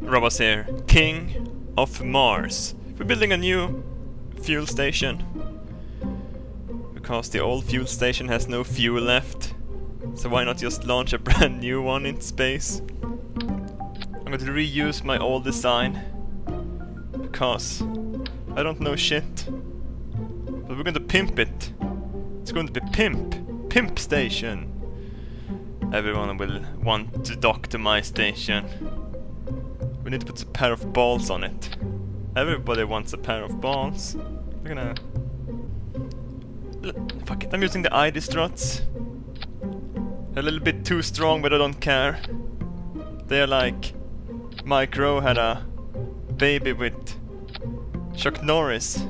Robbaz here, King of Mars. We're building a new fuel station. Because the old fuel station has no fuel left. So why not just launch a brand new one in space? I'm going to reuse my old design. Because I don't know shit. But we're going to pimp it. It's going to be pimp. Pimp station. Everyone will want to dock to my station. We need to put a pair of balls on it. Everybody wants a pair of balls. We're gonna... Fuck it, I'm using the ID struts. A little bit too strong, but I don't care. They're like... Mike Rowe had a baby with Chuck Norris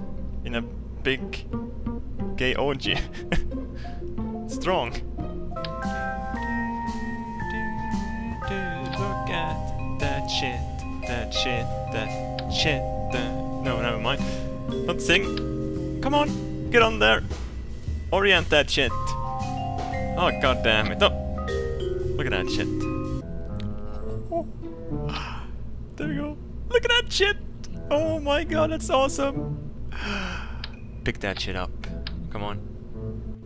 in a big gay orgy. strong. Look at that shit, that shit, that shit. That... No, never mind. Don't sing. Come on, get on there. Orient that shit. Oh god damn it. Oh. Look at that shit. Oh. There we go. Look at that shit. Oh my god, that's awesome. Pick that shit up. Come on.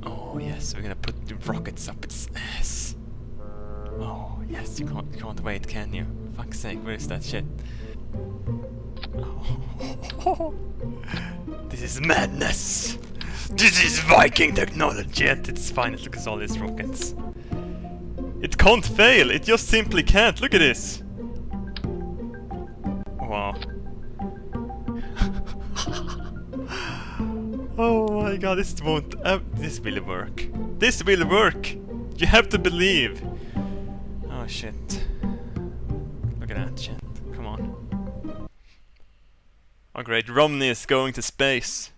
Oh yes, we're gonna put the rockets up its ass. Oh yes, you can't, you can't wait, can you? Fuck's sake, where is that shit? Oh. this is madness! This is Viking technology at its finest. Look at all these rockets. It can't fail, it just simply can't. Look at this! Wow. oh my god, this won't... Uh, this will work. This will work! You have to believe! Oh shit. Look at that. Come on. Oh great, Romney is going to space.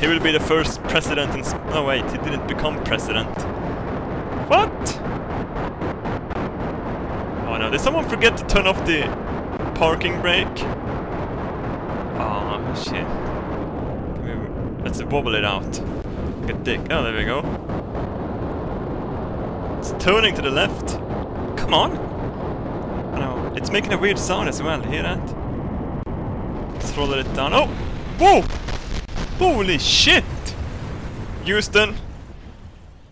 He will be the first president in... No oh, wait, he didn't become president. What? Oh no, did someone forget to turn off the parking brake? Oh shit. Let's wobble it out. A dick. Oh, there we go. It's turning to the left. Come on! It's making a weird sound as well. Hear that? Let's roll it down. Oh! Whoa! Holy shit! Houston!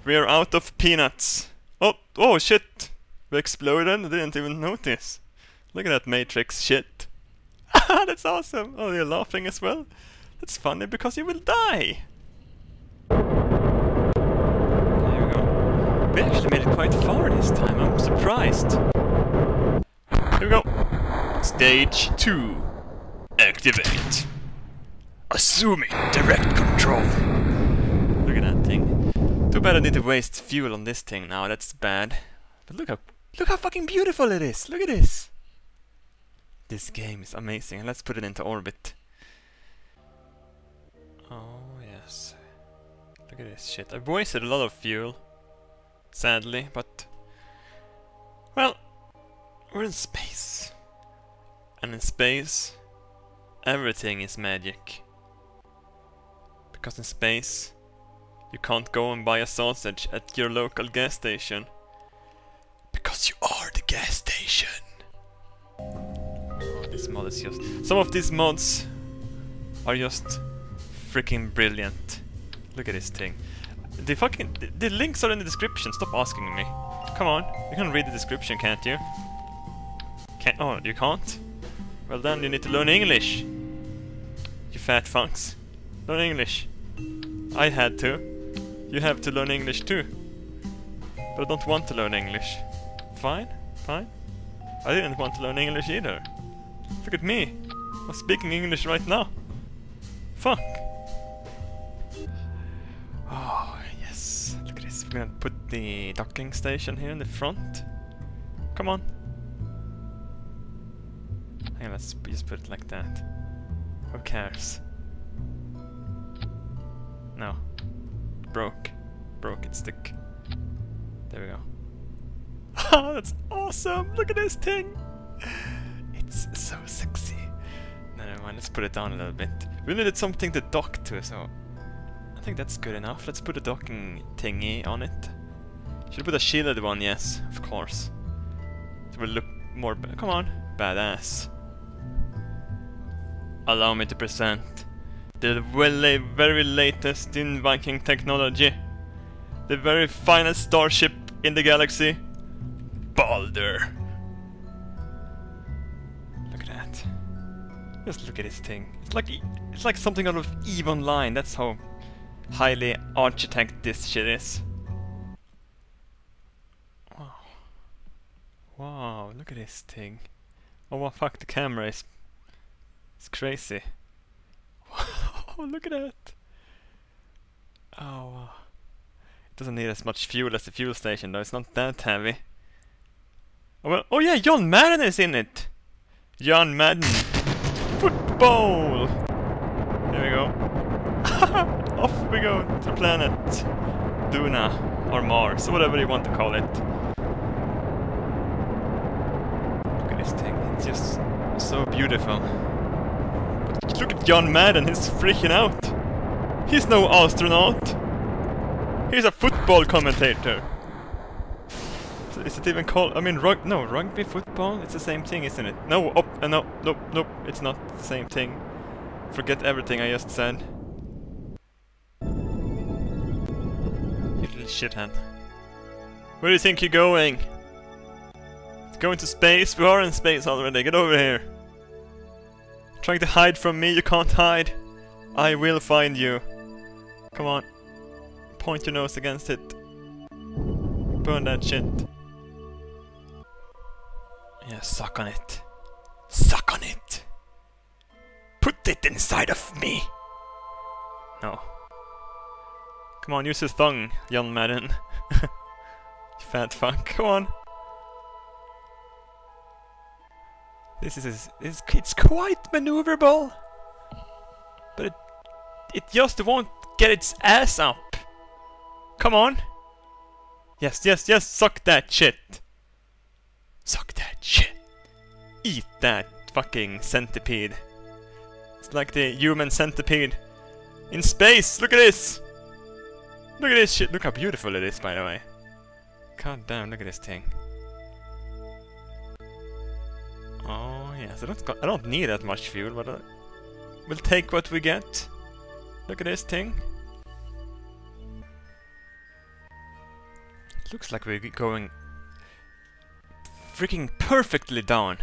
We're out of peanuts. Oh, oh shit! We exploded, I didn't even notice. Look at that Matrix shit. That's awesome! Oh, you're laughing as well? That's funny because you will die! There we go. We actually made it quite far this time, I'm surprised. Here we go. Stage 2. Activate. Assuming direct control. Look at that thing. Too bad I need to waste fuel on this thing now, that's bad. But look how look how fucking beautiful it is! Look at this! This game is amazing. Let's put it into orbit. Oh yes. Look at this shit. I've wasted a lot of fuel. Sadly, but well we're in space. And in space everything is magic. Because in space, you can't go and buy a sausage at your local gas station. Because you are the gas station. This mod is just... Some of these mods are just freaking brilliant. Look at this thing. The fucking... The links are in the description, stop asking me. Come on, you can read the description, can't you? Can't... Oh, you can't? Well then, you need to learn English. You fat funks. Learn English. I had to. You have to learn English too. But I don't want to learn English. Fine, fine. I didn't want to learn English either. Look at me. I'm speaking English right now. Fuck. Oh, yes. Look at this. We're gonna put the docking station here in the front. Come on. On, let's just put it like that. Who cares? No. Broke. Broke its stick. There we go. Oh, that's awesome! Look at this thing! It's so sexy. Never mind, let's put it down a little bit. We needed something to dock to, so... I think that's good enough. Let's put a docking thingy on it. Should put a shielded one, yes, of course. It will look more... Come on, Badass. Allow me to present the very, latest in Viking technology. The very finest starship in the galaxy. Balder. Look at that. Just look at this thing. It's like it's like something out of EVE Online. That's how highly architect this shit is. Wow. Wow, look at this thing. Oh well, fuck the camera is it's crazy. Wow, oh, look at that. Oh wow. It doesn't need as much fuel as the fuel station though, it's not that heavy. Oh well oh yeah, John Madden is in it! John Madden Football! Here we go. Off we go to planet Duna or Mars, whatever you want to call it. Look at this thing, it's just so beautiful. Look at John Madden, he's freaking out. He's no astronaut. He's a football commentator. Is it even called? I mean, rug no rugby football. It's the same thing, isn't it? No, up, uh, no, nope, nope. It's not the same thing. Forget everything I just said. You little shithead. Where do you think you're going? It's Going to space? We are in space already. Get over here. Trying to hide from me? You can't hide. I will find you. Come on. Point your nose against it. Burn that shit. Yeah, suck on it. Suck on it! Put it inside of me! No. Come on, use your tongue, young Madden. fat fuck, come on. This is, it's, it's quite maneuverable. But it, it just won't get its ass up. Come on. Yes, yes, yes, suck that shit. Suck that shit. Eat that fucking centipede. It's like the human centipede. In space! Look at this! Look at this shit. Look how beautiful it is, by the way. God damn, look at this thing. Yes. I don't, I don't need that much fuel, but I we'll take what we get. Look at this thing. Looks like we're going freaking perfectly down.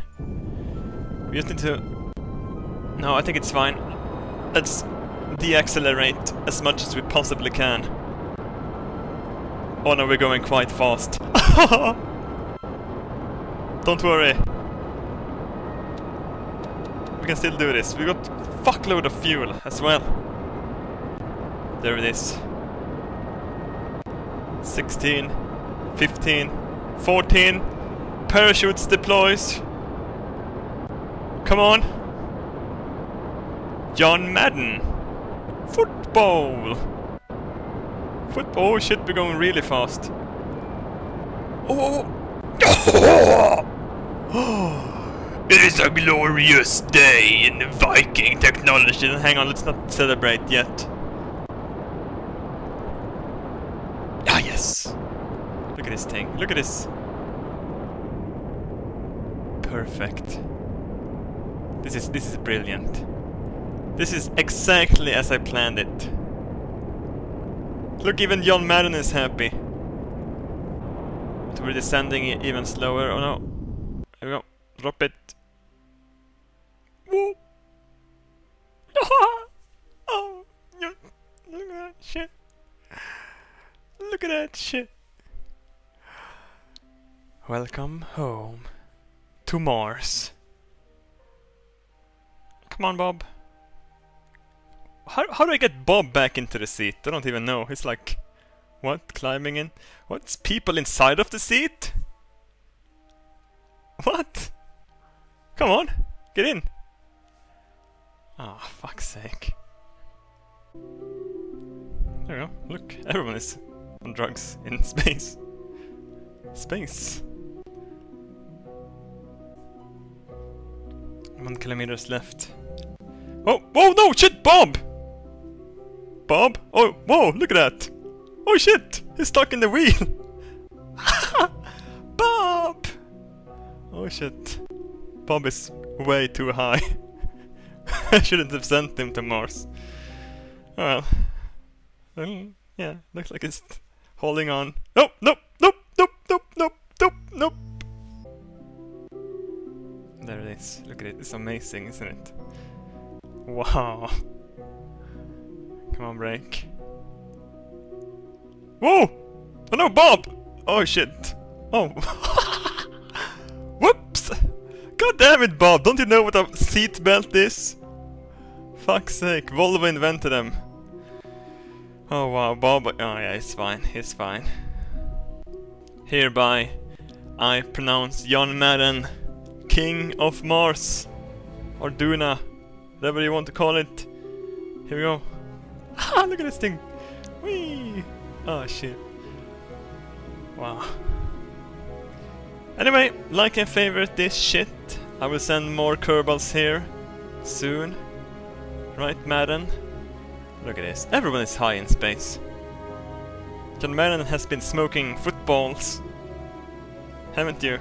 We just need to... No, I think it's fine. Let's deaccelerate as much as we possibly can. Oh no, we're going quite fast. Don't worry. Can still do this. We got fuckload of fuel as well. There it is. 16, 15, 14. Parachutes deploys. Come on. John Madden. Football. Football should be going really fast. Oh. oh. It is a glorious day in Viking technology. Hang on, let's not celebrate yet. Ah, yes. Look at this thing. Look at this. Perfect. This is this is brilliant. This is exactly as I planned it. Look, even John Madden is happy. So we're descending even slower. Oh no. There we go. Drop it. Look at that shit. Welcome home to Mars. Come on, Bob. How, how do I get Bob back into the seat? I don't even know. He's like... What? Climbing in? What's people inside of the seat? What? Come on, get in. Oh, fuck's sake. There we go. Look, everyone is on drugs in space. Space. One kilometers left. Oh, whoa, no, shit, Bob! Bob? Oh, whoa, look at that! Oh shit, he's stuck in the wheel! Bob! Oh shit. Bob is way too high. I shouldn't have sent him to Mars. Well, well, yeah, looks like it's holding on. Nope, nope, nope, nope, nope, nope, nope, nope. There it is. Look at it. It's amazing, isn't it? Wow. Come on, break. Whoa! Oh no, Bob! Oh shit. Oh. Whoops! God damn it, Bob! Don't you know what a seatbelt is? Fuck's sake, Volvo invented them. Oh wow, Bob. Oh yeah, it's fine. It's fine. Hereby, I pronounce John Madden King of Mars. Or Duna. Whatever you want to call it. Here we go. Ah, look at this thing. Whee! Oh shit. Wow. Anyway, like and favorite this shit. I will send more Kerbals here soon. Right, Madden? Look at this. Everyone is high in space. John Madden has been smoking footballs. Haven't you?